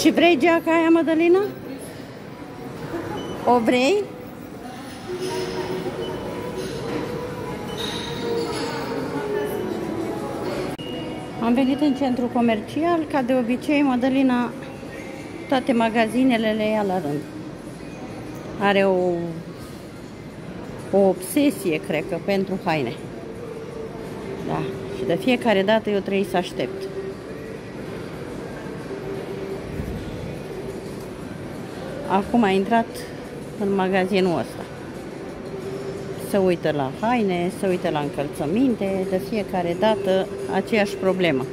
Și vrei geaca aia, Madalina? O vrei? Am venit în centru comercial, ca de obicei, Madalina toate magazinele le ia la rând. Are o, o obsesie, cred că, pentru haine. Da. Și de fiecare dată eu trebuie să aștept. Acum a intrat în magazinul ăsta. Se uită la haine, se uită la încălțăminte, de fiecare dată aceeași problemă.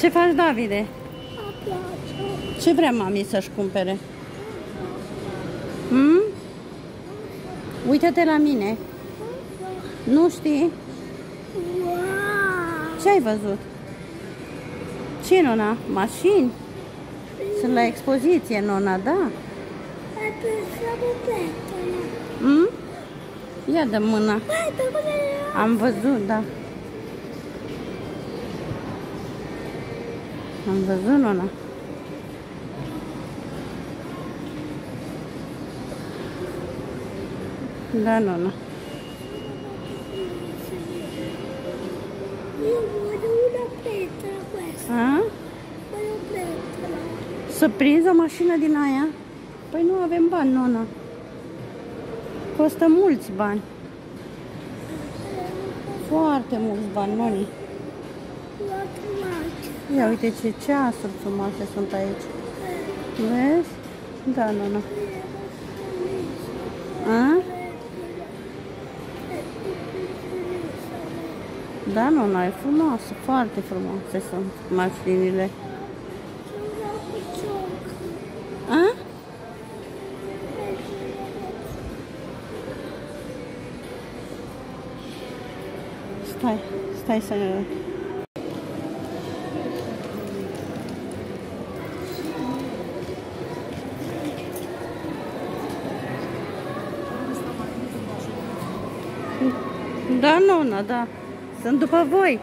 Ce faci, Davide? Ce vrea mami să-și cumpere? Hmm? Uită-te la mine. Nu știi? Ce ai văzut? Ce, nona? Mașini? Sunt la expoziție, nona, da? Hmm? Ia de mâna. Am văzut, da. Am văzut, nona. Da, nona. Io voglio una pentola questa. A? Voglio pentola. Să prinzi o mașină din aia? Păi nu avem bani, nona. Costă mulți bani. Foarte mulți bani, noni. L'altro macchina. Ia uite ce ceasuri frumoase sunt aici. Vezi? Da, nona. Da, nona, e frumoasă, foarte frumoase sunt mașinile. Sono picciola. A? Stai, stai să... Da, nona, da. Sunt după voi.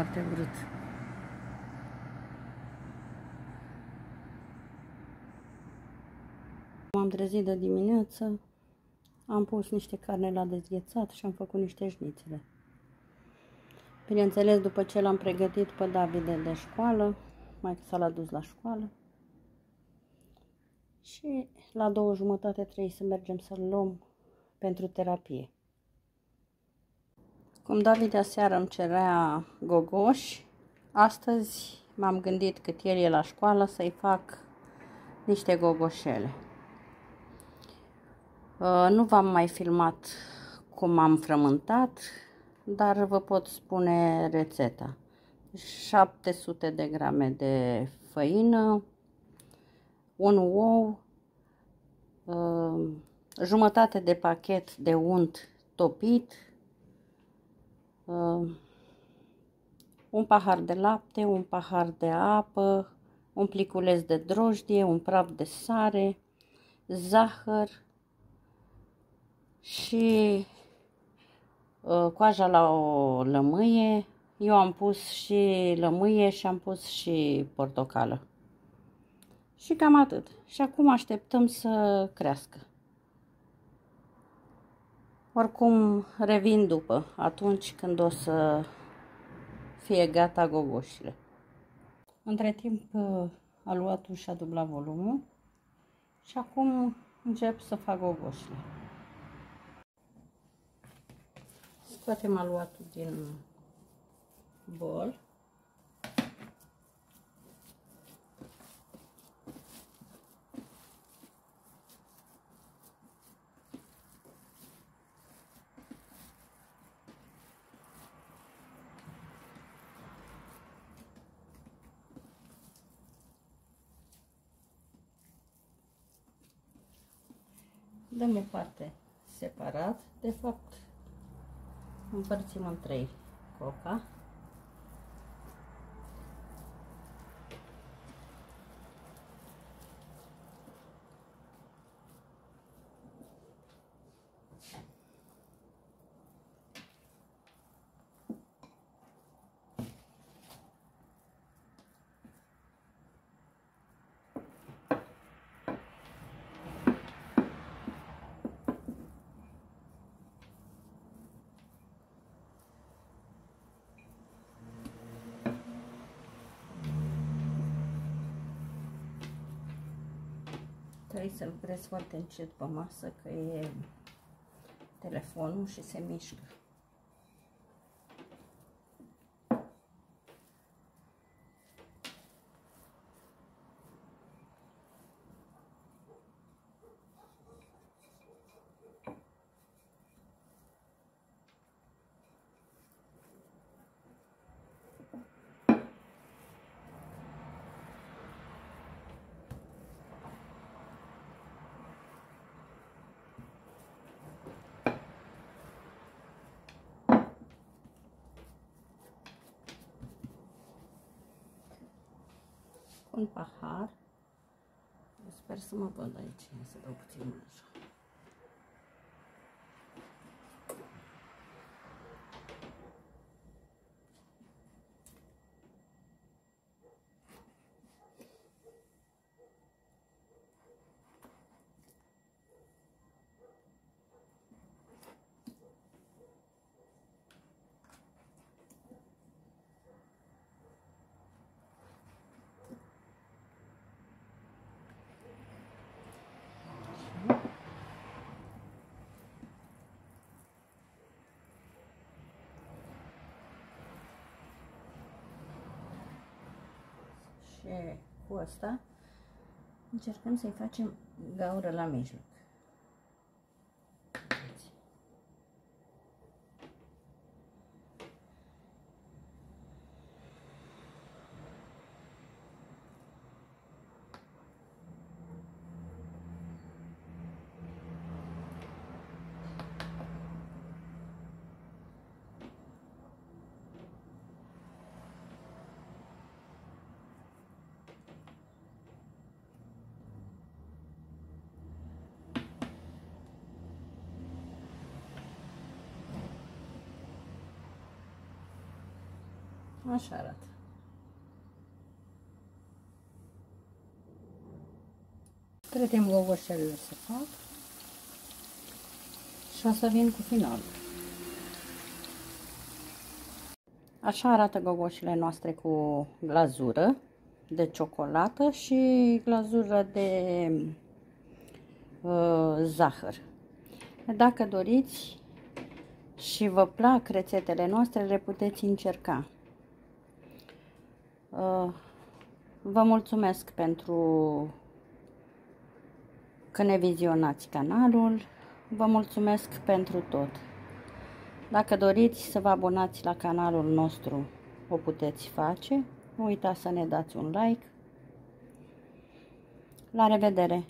Foarte urât. M-am trezit de dimineață, am pus niște carne la dezghețat și am făcut niște șnițele. Bineînțeles, după ce l-am pregătit pe David de școală, mai s-a l-a dus la școală. Și la două jumătate trebuie să mergem să-l luăm pentru terapie. Cum David aseară îmi cerea gogoși, astăzi m-am gândit cât el e la școală să-i fac niște gogoșele. Uh, Nu v-am mai filmat cum am frământat, dar vă pot spune rețeta. 700 de grame de făină, un ou, uh, jumătate de pachet de unt topit, uh, un pahar de lapte, un pahar de apă, un pliculeț de drojdie, un praf de sare, zahăr și uh, coaja la o lămâie. Eu am pus și lămâie și am pus și portocală. Și cam atât. Și acum așteptăm să crească. Oricum revin după, atunci când o să fie gata gogoșile. Între timp aluatul și-a dublat volumul și acum încep să fac gogoșile. Scoatem aluatul din bol. Dăm o parte separat. De fapt, împărțim în trei coca. Trebuie să lucrez foarte încet pe masă, că e telefonul și se mișcă. Un pahar. Sper să mă văd aici, să dau puțin așa. și cu asta încercăm să-i facem gaură la mijloc. Așa arată. Trătim gogoșelele să fac și o să vin cu final. Așa arată gogoșile noastre cu glazură de ciocolată și glazură de uh, zahăr. Dacă doriți și vă plac rețetele noastre, le puteți încerca. Uh, vă mulțumesc pentru că ne vizionați canalul. Vă mulțumesc pentru tot. Dacă doriți să vă abonați la canalul nostru, o puteți face. Nu uitați să ne dați un like. La revedere!